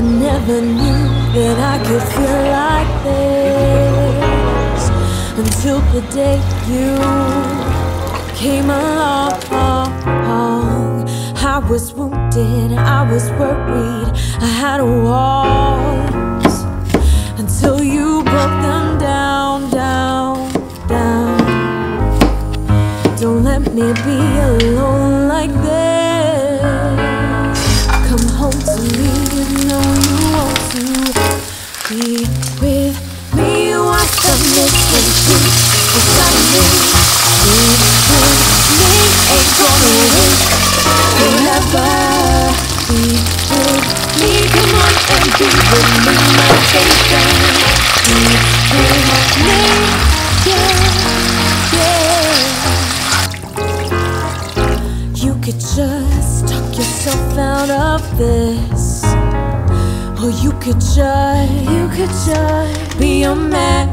I never knew that I could feel like this until the day you came along. I was wounded, I was worried, I had walls until you broke them down, down, down. Don't let me be alone. Me, come on and be with me, my baby. Be with me, yeah, yeah. You could just talk yourself out of this. Or you could just, you could just be a man.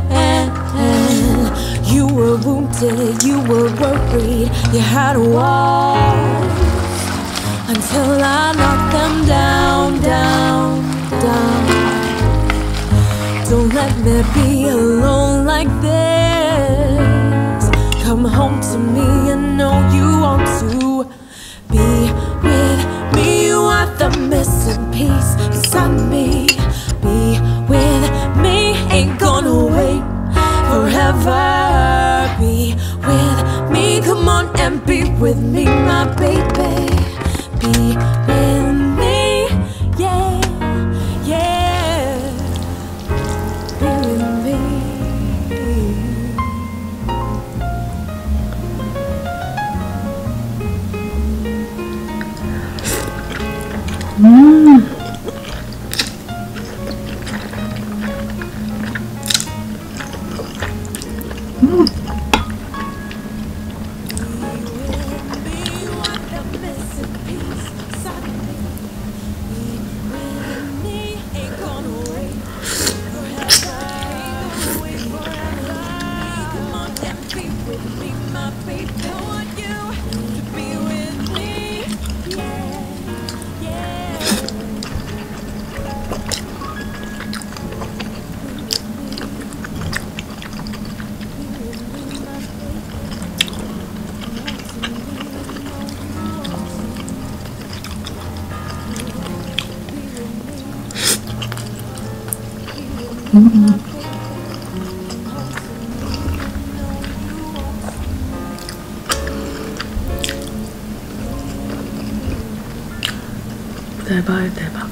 You were wounded, you were worried, you had walls until I knock them down, down, down. Don't let me be alone like this. Come home to me, I know you want to be with me. You are the missing piece beside me. Be with me, ain't gonna wait forever. Be with me, come on and be with me, my baby. 嗯。 대박 대박